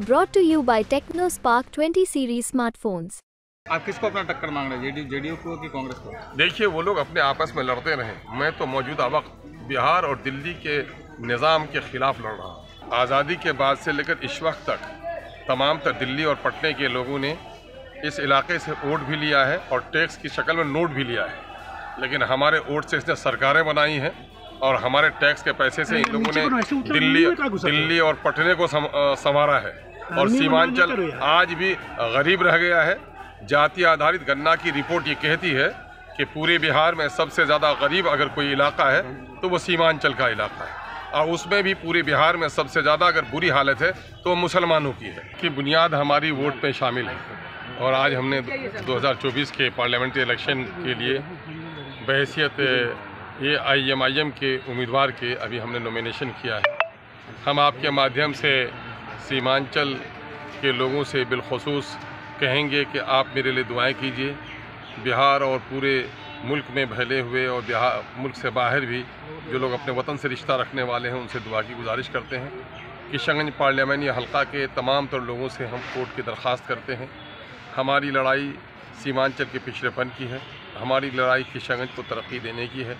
Brought to you by TechnoSpark 20 series smartphones. आप किसको अपना टक्कर मांग रहे हैं? जेडी जेडीयू को कि कांग्रेस को? देखिए वो लोग अपने आपस में लड़ते रहे। मैं तो मौजूदा वक्त बिहार और दिल्ली के निज़ाम के ख़िलाफ़ लड़ रहा हूँ। आज़ादी के बाद से लेकर इस वक्त तक तमाम तर दिल्ली और पटने के लोगों ने इस इलाके से वोट भी लिया है और टैक्स की शक्ल में नोट भी लिया है। लेकिन हमारे वोट से इसने सरकारें बनाई हैं और हमारे टैक्स के पैसे से इन लोगों ने दिल्ली दिल्ली और पटने को संवारा है। और सीमांचल आज भी गरीब रह गया है। जाति आधारित गन्ना की रिपोर्ट ये कहती है कि पूरे बिहार में सबसे ज़्यादा गरीब अगर कोई इलाका है तो वो सीमांचल का इलाका है। और उसमें भी पूरे बिहार में सबसे ज़्यादा अगर बुरी हालत है तो वो मुसलमानों की है। कि बुनियाद हमारी वोट में शामिल है। और आज हमने 2024 के पार्लियामेंट्री इलेक्शन के लिए बहसीत ये आई एम आई एम के उम्मीदवार के अभी हमने नॉमिनेशन किया है। हम आपके माध्यम से सीमांचल के लोगों से बिलखसूस कहेंगे कि आप मेरे लिए दुआएँ कीजिए। बिहार और पूरे मुल्क में फैले हुए और बिहार मुल्क से बाहर भी जो लोग अपने वतन से रिश्ता रखने वाले हैं, उनसे दुआ की गुजारिश करते हैं किशनगंज पार्लियामानी हलका के तमाम तर लोगों से हम कोर्ट की दरख्वास्त करते हैं। हमारी लड़ाई सीमांचल के पिछड़ेपन की है। हमारी लड़ाई किशनगंज को तरक्की देने की है।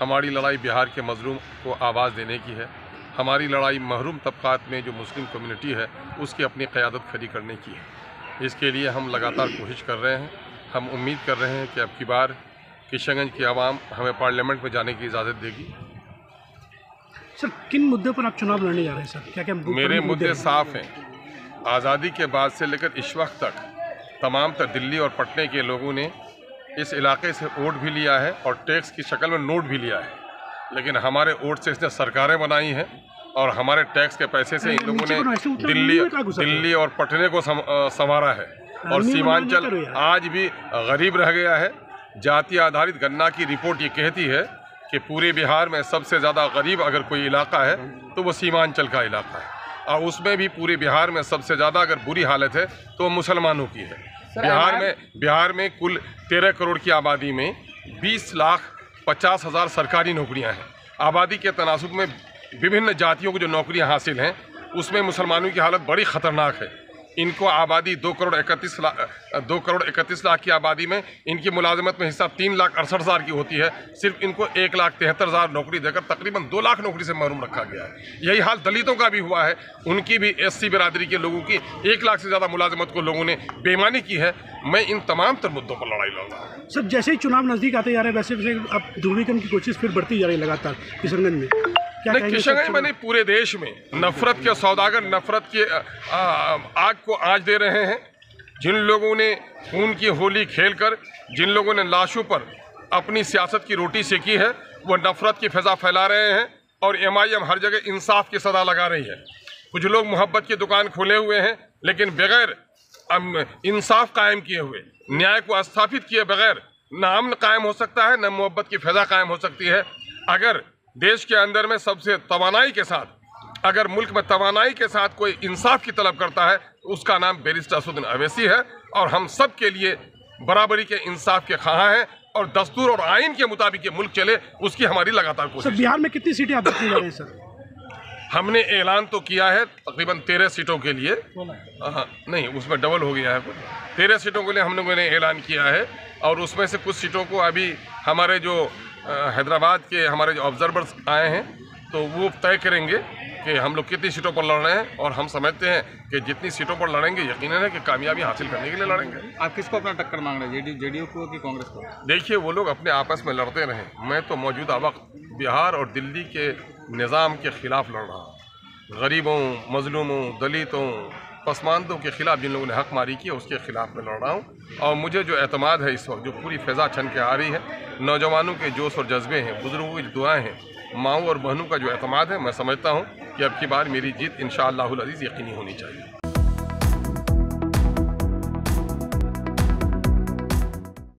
हमारी लड़ाई बिहार के मजलूम को आवाज़ देने की है। हमारी लड़ाई महरूम तबक़ात में जो मुस्लिम कम्युनिटी है उसकी अपनी क़्यादत खड़ी करने की है। इसके लिए हम लगातार कोशिश कर रहे हैं। हम उम्मीद कर रहे हैं कि अब की बार किशनगंज की आवाम हमें पार्लियामेंट में जाने की इजाज़त देगी। सर किन मुद्दे पर आप चुनाव लड़ने जा रहे हैं सर? क्या क्या मेरे मुद्दे साफ़ हैं। आज़ादी के बाद से लेकर इस वक्त तक तमाम तर दिल्ली और पटने के लोगों ने इस इलाके से वोट भी लिया है और टैक्स की शक्ल में नोट भी लिया है। लेकिन हमारे वोट से इसने सरकारें बनाई हैं। और हमारे टैक्स के पैसे से इन लोगों ने दिल्ली दिल्ली और पटने को संवारा है। और सीमांचल आज भी गरीब रह गया है। जाति आधारित गन्ना की रिपोर्ट ये कहती है कि पूरे बिहार में सबसे ज़्यादा गरीब अगर कोई इलाका है तो वो सीमांचल का इलाका है। और उसमें भी पूरे बिहार में सबसे ज़्यादा अगर बुरी हालत है तो वो मुसलमानों की है। बिहार में बिहार में कुल तेरह करोड़ की आबादी में बीस लाख पचास हज़ार सरकारी नौकरियाँ हैं। आबादी के तनासब में विभिन्न जातियों को जो नौकरियाँ हासिल हैं, उसमें मुसलमानों की हालत बड़ी ख़तरनाक है। इनको आबादी दो करोड़ इकतीस लाख दो करोड़ इकतीस लाख की आबादी में, इनकी मुलाजमत में हिस्सा तीन लाख अड़सठ हज़ार की होती है। सिर्फ़ इनको एक लाख तिहत्तर हज़ार नौकरी देकर तकरीबन दो लाख नौकरी से महरूम रखा गया है। यही हाल दलितों का भी हुआ है। उनकी भी एस सी बिरादरी के लोगों की एक लाख से ज़्यादा मुलाजमत को लोगों ने बेमानी की है। मैं इन तमाम तर मुद्दों पर लड़ाई लड़ रहा हूँ सर, जैसे ही चुनाव नज़दीक आते जा रहे हैं वैसे वैसे अब ध्रुवीकरण की कोशिश फिर बढ़ती जा रही है लगातार किशनगंज में। नहीं किशनगंज में नहीं पूरे देश में नफरत के सौदागर नफरत के आग को आज दे रहे हैं। जिन लोगों ने खून की होली खेलकर जिन लोगों ने लाशों पर अपनी सियासत की रोटी सेकी है वो नफरत की फजा फैला रहे हैं और एम आई एम हर जगह इंसाफ की सदा लगा रही है। कुछ लोग मोहब्बत की दुकान खोले हुए हैं लेकिन बगैर इंसाफ कायम किए हुए न्याय को स्थापित किए बगैर न अमन कायम हो सकता है न मोहब्बत की फजा कायम हो सकती है। अगर देश के अंदर में सबसे तोानाई के साथ अगर मुल्क में तोानाई के साथ कोई इंसाफ की तलब करता है तो उसका नाम बेरिस्टर असुद्दीन अवैसी है और हम सब के लिए बराबरी के इंसाफ के खा हैं और दस्तूर और आइन के मुताबिक ये मुल्क चले उसकी हमारी लगातार कोशिश बिहार में कितनी सीटें आप जा रहे हैं सर? हमने ऐलान तो किया है तकरीबन तेरह सीटों के लिए। आ, नहीं उसमें डबल हो गया है। तेरह सीटों के लिए हम लोगों ने ऐलान किया है। और उसमें से कुछ सीटों को अभी हमारे जो हैदराबाद के हमारे जो ऑब्जर्वर्स आए हैं तो वो तय करेंगे कि हम लोग कितनी सीटों पर लड़ रहे हैं और हम समझते हैं कि जितनी सीटों पर लड़ेंगे यकीन है कि कामयाबी हासिल करने के लिए लड़ेंगे। आप किसको अपना टक्कर मांग रहे हैं जेडी जेडीयू को कि कांग्रेस को? देखिए वो लोग अपने आपस में लड़ते रहें। मैं तो मौजूदा वक्त बिहार और दिल्ली के निज़ाम के ख़िलाफ़ लड़ रहा हूँ। गरीबों मजलूमों दलितों पसमानदों के ख़िलाफ़ जिन लोगों ने हक मारी की उसके ख़िलाफ़ मैं लड़ रहा हूँ। और मुझे जो अतमाद है इस वक्त, जो पूरी फ़िज़ा छन के आ रही है, नौजवानों के जोश और जज्बे हैं, बुज़ुर्गों की दुआएँ हैं, माओ और बहनों का जो अतमाद है, मैं समझता हूँ कि अब की बार मेरी जीत इन अज़ीज़ यकीनी होनी चाहिए।